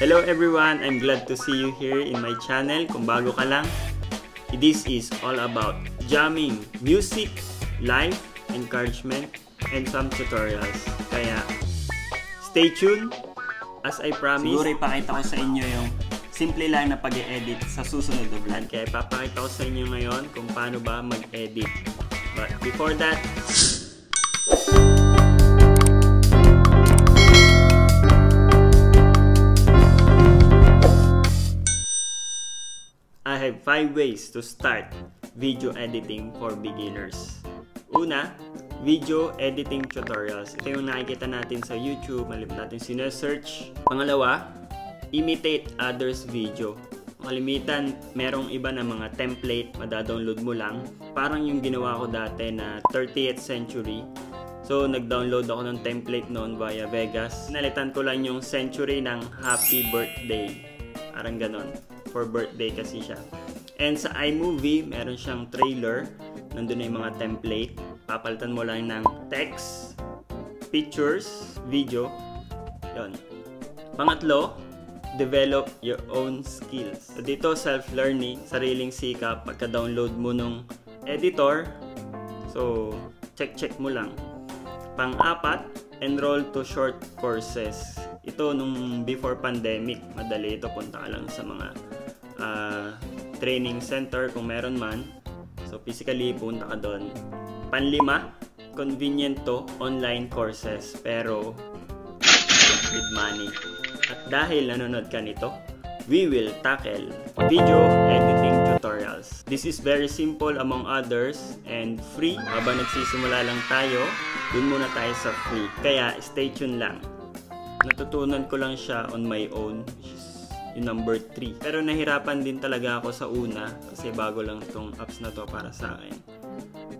Hello everyone! I'm glad to see you here in my channel. Kung bago ka lang, this is all about jamming, music, life, encouragement, and some tutorials. Kaya, stay tuned. As I promised, siguro ipakita ko sa inyo yung simple lang na pag edit sa susunod na vlog. Kaya papakita ko sa inyo ngayon kung paano ba mag-edit. But before that, have 5 ways to start video editing for beginners. Una, video editing tutorials. Ito yung nakikita natin sa YouTube, malip natin sinesearch. Pangalawa, imitate others video. Kalimitan, merong iba na mga template, madadownload mo lang. Parang yung ginawa ko dati na 30th century. So, nag-download ako ng template noon via Vegas. Nalitan ko lang yung century ng happy birthday. Parang ganon for birthday kasi siya. And sa iMovie, meron siyang trailer. Nandun na yung mga template. Papalitan mo lang ng text, pictures, video. Yun. Pangatlo, develop your own skills. So, dito, self-learning, sariling sikap, pagka-download mo nung editor. So, check-check mo lang. Pang-apat, enroll to short courses. Ito nung before pandemic, madali ito punta lang sa mga uh, training center kung meron man. So physically punta ka doon. Panlima, convenient to online courses pero with money. At dahil nanonood ka nito, we will tackle video editing tutorials. This is very simple among others and free. Habang nagsisimula lang tayo, dun muna tayo sa free. Kaya stay tuned lang. Natutunan ko lang siya on my own, which is yung number 3. Pero nahirapan din talaga ako sa una kasi bago lang tong apps na to para sa akin.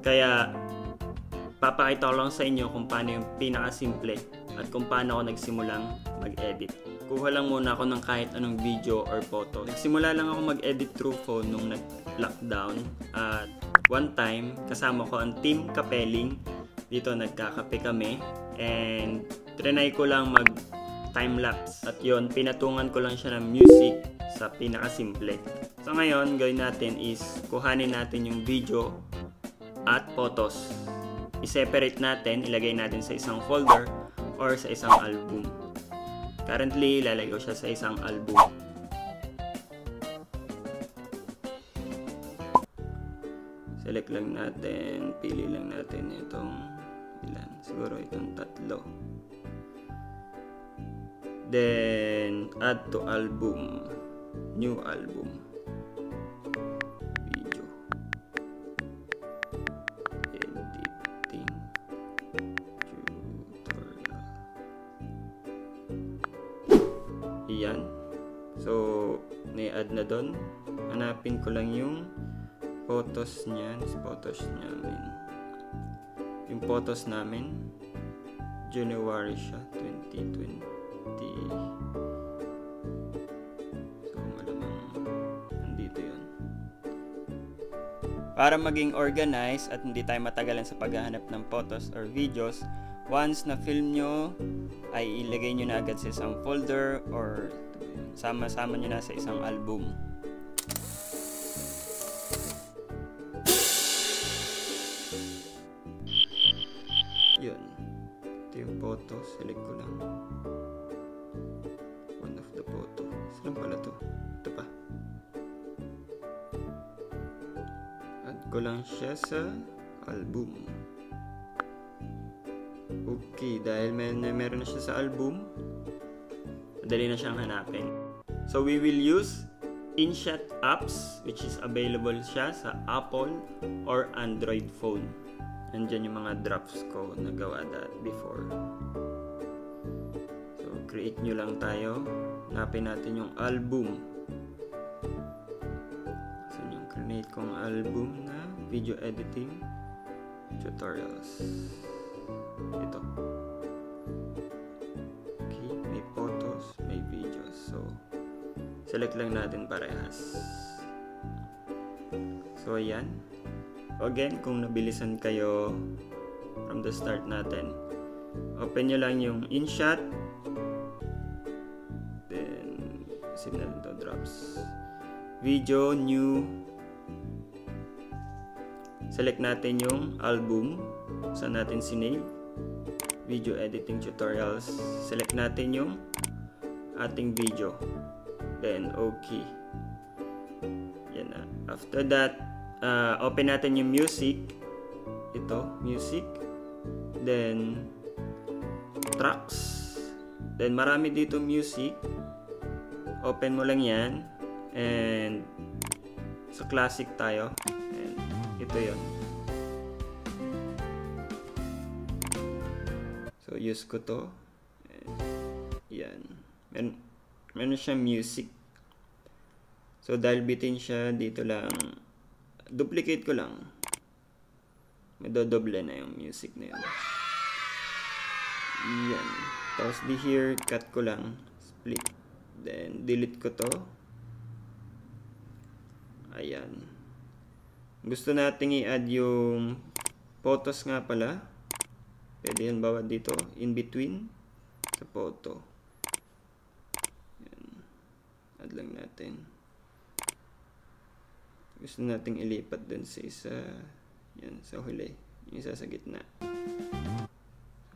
Kaya papakita ko lang sa inyo kung paano yung pinakasimple at kung paano ako nagsimulang mag-edit. Kuha lang muna ako ng kahit anong video or photo. Nagsimula lang ako mag-edit through phone nung nag-lockdown at one time kasama ko ang team Kapeling. Dito nagkakape kami and trinay ko lang mag time-lapse. At yon pinatungan ko lang siya ng music sa pinakasimple. So ngayon, gawin natin is kuhanin natin yung video at photos. I-separate natin, ilagay natin sa isang folder or sa isang album. Currently, ilalagay ko siya sa isang album. Select lang natin, pili lang natin itong ilan. Siguro itong tatlo. Then, add to album. New album. Video. Editing. Tutorial. Iyan. So, na-add na doon. Hanapin ko lang yung photos niya. Photos namin. Yung photos namin. January siya, 2020. So, malamang nandito yun. Para maging organized at hindi tayo matagalan sa paghahanap ng photos or videos, once na film nyo, ay ilagay nyo na agad sa isang folder or sama-sama nyo na sa isang album. Ko lang siya sa album. Okay, dahil may, meron na siya sa album, madali na siyang hanapin. So we will use InShot apps which is available siya sa Apple or Android phone. Nandiyan yung mga drafts ko na gawa that before. So create nyo lang tayo. Hanapin natin yung album. So, yung create kong album na video editing tutorials. Ito. Okay, may photos, may videos. So, select lang natin parehas. So, ayan. Again, kung nabilisan kayo from the start natin, open nyo lang yung InShot save natin to drops video new select natin yung album. Saan natin sinave? Video editing tutorials. Select natin yung ating video. Then okay yan na. After that uh, open natin yung music. Ito music. Then tracks. Then marami dito music. Open mo lang yan. And sa classic tayo ito yon so use ko to. Yan. Men meron siyang music. So dahil bitin siya dito lang. Duplicate ko lang. Madodoble na yung music na yun. Yan. Tapos di here cut ko lang. Split. Then delete ko to. Ayan gusto nating i-add yung photos nga pala. Pwede yan bawat dito. In between sa photo yan. Add lang natin. Gusto nating ilipat dun sa isa. Yan sa huli. Yung isa sa gitna.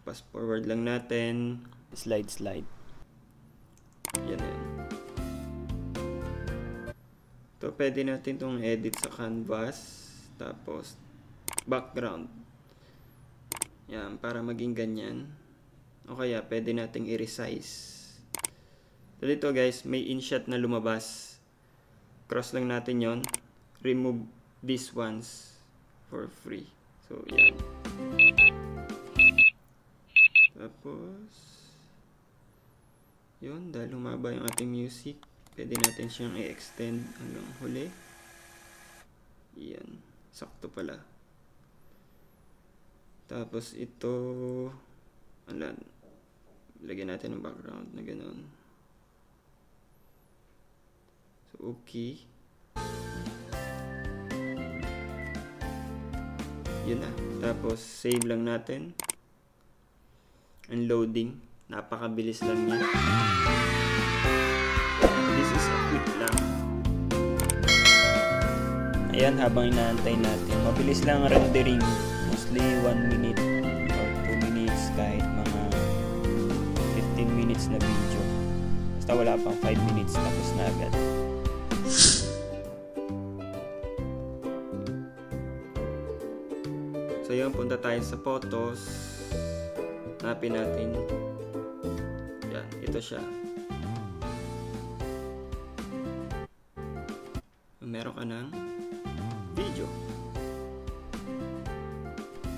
Pass forward lang natin. Slide slide. Yan to pwede natin itong edit sa canvas. Tapos background. Yan para maging ganyan. O kaya pwede nating i-resize. So dito guys may inshot na lumabas. Cross lang natin yon. Remove these ones for free. So, yan. Tapos, yun, dahil humaba yung ating music, pwede natin siyang i-extend hanggang huli. Yan. Sakto pala. Tapos, ito, alam, lagyan natin ng background na ganun. So, okay. yun na. Tapos, save lang natin. Unloading. Napakabilis lang yan. This is a quick lang. Ayan, habang inaantay natin. Mabilis lang ang rendering. Mostly 1 minute or 2 minutes kahit mga 15 minutes na video. Basta wala pang 5 minutes tapos na agad. So yun, punta tayo sa photos. Hanapin natin. Yan, ito siya. Ka ng video.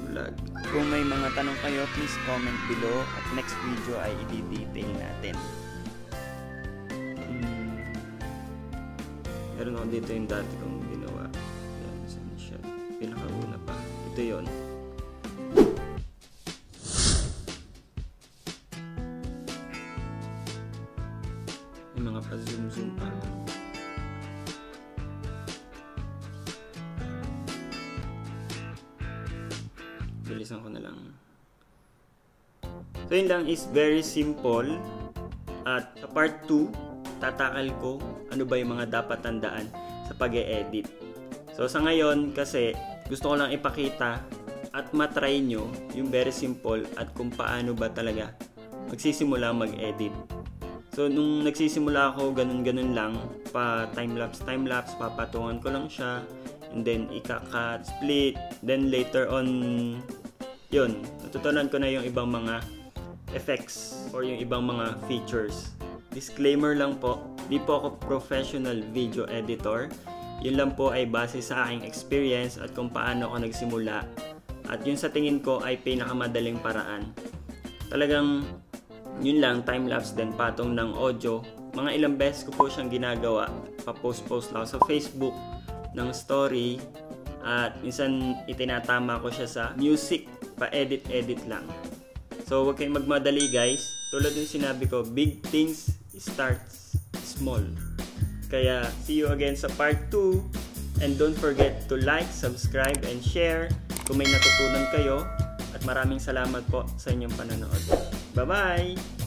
Vlog. Kung may mga tanong kayo, please comment below at next video ay i-detail natin. Hmm. Meron ako dito yung dati kong ginawa. Yan, saan siya? Pinakauna pa. Ito yon. May mga pa-zoom-zoom pa. Bilisan So yun lang is very simple. At sa part 2, tatakal ko ano ba yung mga dapat tandaan sa pag edit So sa ngayon kasi gusto ko lang ipakita at matry nyo yung very simple at kung paano ba talaga magsisimula mag-edit. So nung nagsisimula ako ganun-ganun lang pa time-lapse time-lapse papatungan ko lang siya and then ika-cut, split, then later on yun, natutunan ko na yung ibang mga effects or yung ibang mga features. Disclaimer lang po, di po ako professional video editor. Yun lang po ay base sa aking experience at kung paano ako nagsimula. At yun sa tingin ko ay pinakamadaling paraan. Talagang yun lang, time-lapse din, patong ng audio. Mga ilang beses ko po siyang ginagawa. Pa-post-post lang sa Facebook ng story. At minsan itinatama ko siya sa music, pa-edit-edit lang. So, huwag kayong magmadali guys. Tulad yung sinabi ko, big things starts small. Kaya, see you again sa part 2. And don't forget to like, subscribe, and share kung may natutunan kayo. At maraming salamat po sa inyong panonood. Bye-bye!